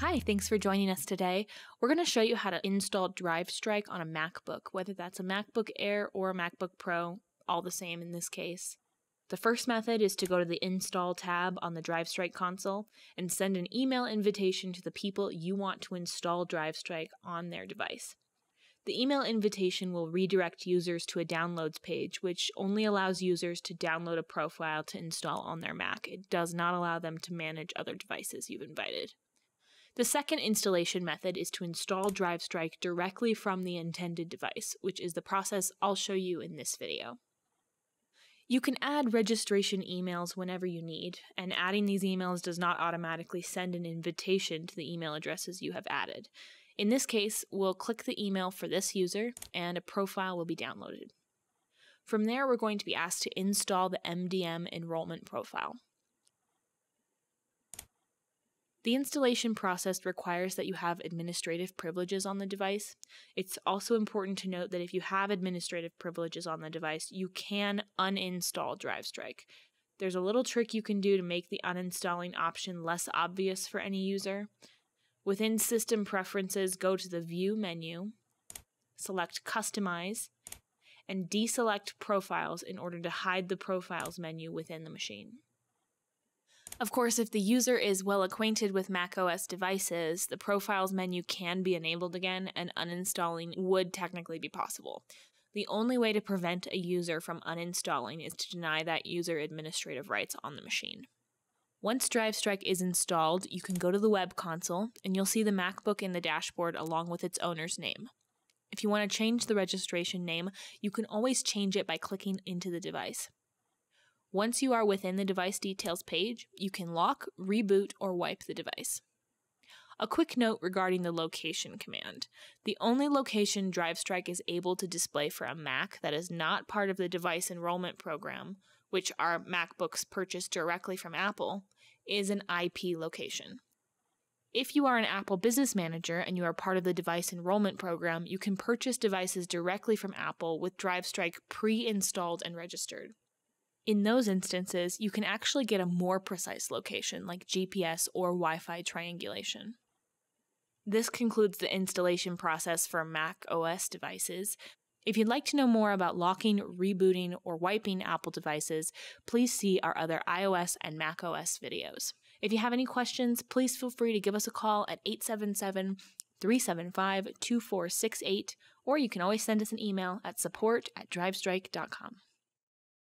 Hi, thanks for joining us today. We're going to show you how to install DriveStrike on a MacBook, whether that's a MacBook Air or a MacBook Pro, all the same in this case. The first method is to go to the Install tab on the DriveStrike console and send an email invitation to the people you want to install DriveStrike on their device. The email invitation will redirect users to a downloads page, which only allows users to download a profile to install on their Mac. It does not allow them to manage other devices you've invited. The second installation method is to install DriveStrike directly from the intended device, which is the process I'll show you in this video. You can add registration emails whenever you need, and adding these emails does not automatically send an invitation to the email addresses you have added. In this case, we'll click the email for this user, and a profile will be downloaded. From there, we're going to be asked to install the MDM enrollment profile. The installation process requires that you have administrative privileges on the device. It's also important to note that if you have administrative privileges on the device, you can uninstall DriveStrike. There's a little trick you can do to make the uninstalling option less obvious for any user. Within System Preferences, go to the View menu, select Customize, and deselect Profiles in order to hide the Profiles menu within the machine. Of course, if the user is well acquainted with macOS devices, the Profiles menu can be enabled again, and uninstalling would technically be possible. The only way to prevent a user from uninstalling is to deny that user administrative rights on the machine. Once DriveStrike is installed, you can go to the web console and you'll see the MacBook in the dashboard along with its owner's name. If you want to change the registration name, you can always change it by clicking into the device. Once you are within the device details page, you can lock, reboot, or wipe the device. A quick note regarding the location command. The only location DriveStrike is able to display for a Mac that is not part of the device enrollment program, which are MacBooks purchased directly from Apple, is an IP location. If you are an Apple Business Manager and you are part of the device enrollment program, you can purchase devices directly from Apple with DriveStrike pre installed and registered. In those instances, you can actually get a more precise location like GPS or Wi Fi triangulation. This concludes the installation process for Mac OS devices. If you'd like to know more about locking, rebooting, or wiping Apple devices, please see our other iOS and Mac OS videos. If you have any questions, please feel free to give us a call at 877 375 2468, or you can always send us an email at support at drivestrike.com.